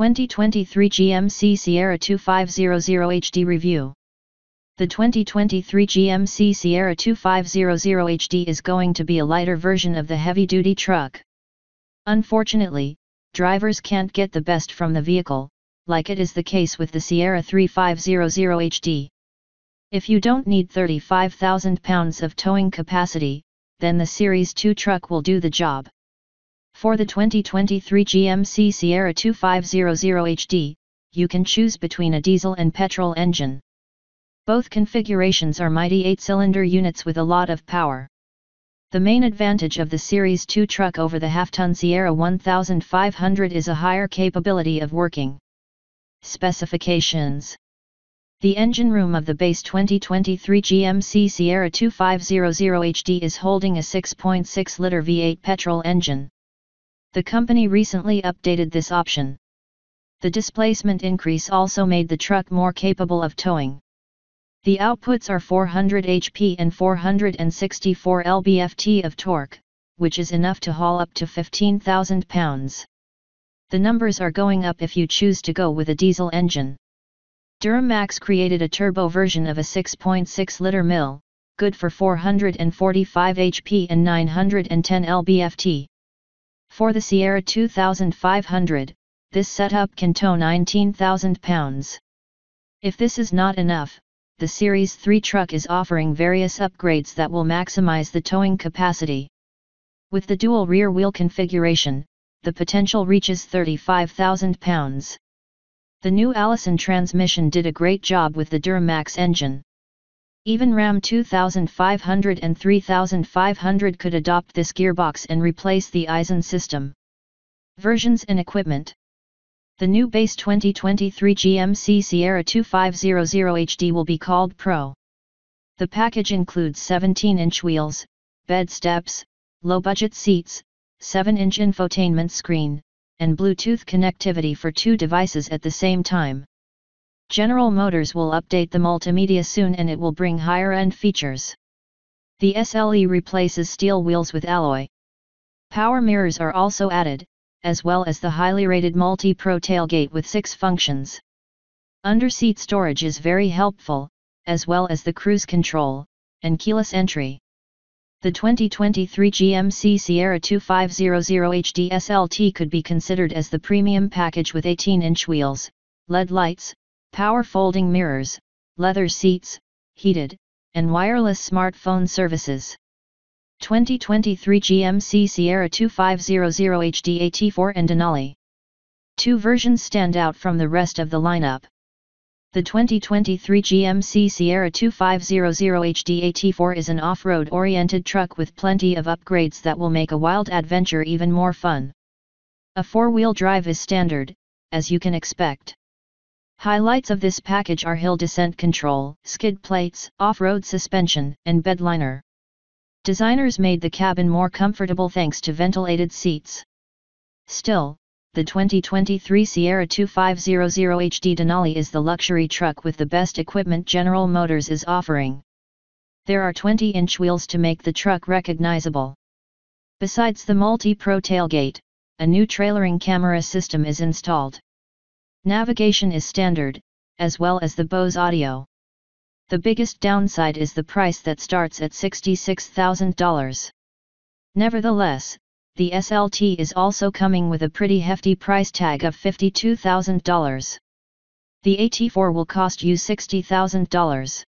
2023 GMC Sierra 2500 HD Review The 2023 GMC Sierra 2500 HD is going to be a lighter version of the heavy-duty truck. Unfortunately, drivers can't get the best from the vehicle, like it is the case with the Sierra 3500 HD. If you don't need 35,000 pounds of towing capacity, then the Series 2 truck will do the job. For the 2023 GMC Sierra 2500 HD, you can choose between a diesel and petrol engine. Both configurations are mighty 8-cylinder units with a lot of power. The main advantage of the Series 2 truck over the half-ton Sierra 1500 is a higher capability of working. Specifications The engine room of the base 2023 GMC Sierra 2500 HD is holding a 6.6-liter V8 petrol engine. The company recently updated this option. The displacement increase also made the truck more capable of towing. The outputs are 400 HP and 464 lb-ft of torque, which is enough to haul up to 15,000 pounds. The numbers are going up if you choose to go with a diesel engine. Duramax created a turbo version of a 6.6-liter mill, good for 445 HP and 910 lb-ft. For the Sierra 2500, this setup can tow 19,000 pounds. If this is not enough, the Series 3 truck is offering various upgrades that will maximize the towing capacity. With the dual rear wheel configuration, the potential reaches 35,000 pounds. The new Allison transmission did a great job with the Duramax engine. Even Ram 2500 and 3500 could adopt this gearbox and replace the Aisin system. Versions and equipment The new base 2023 GMC Sierra 2500 HD will be called Pro. The package includes 17-inch wheels, bed steps, low-budget seats, 7-inch infotainment screen, and Bluetooth connectivity for two devices at the same time. General Motors will update the multimedia soon and it will bring higher-end features. The SLE replaces steel wheels with alloy. Power mirrors are also added, as well as the highly rated multi-pro tailgate with six functions. Underseat storage is very helpful, as well as the cruise control, and keyless entry. The 2023 GMC Sierra 2500 HD SLT could be considered as the premium package with 18-inch wheels, LED lights, power folding mirrors, leather seats, heated, and wireless smartphone services. 2023 GMC Sierra 2500 HD AT4 and Denali. Two versions stand out from the rest of the lineup. The 2023 GMC Sierra 2500 HD AT4 is an off-road oriented truck with plenty of upgrades that will make a wild adventure even more fun. A four-wheel drive is standard, as you can expect. Highlights of this package are hill descent control, skid plates, off-road suspension, and bed liner. Designers made the cabin more comfortable thanks to ventilated seats. Still, the 2023 Sierra 2500 HD Denali is the luxury truck with the best equipment General Motors is offering. There are 20-inch wheels to make the truck recognizable. Besides the multi-pro tailgate, a new trailering camera system is installed. Navigation is standard, as well as the Bose audio. The biggest downside is the price that starts at $66,000. Nevertheless, the SLT is also coming with a pretty hefty price tag of $52,000. The AT4 will cost you $60,000.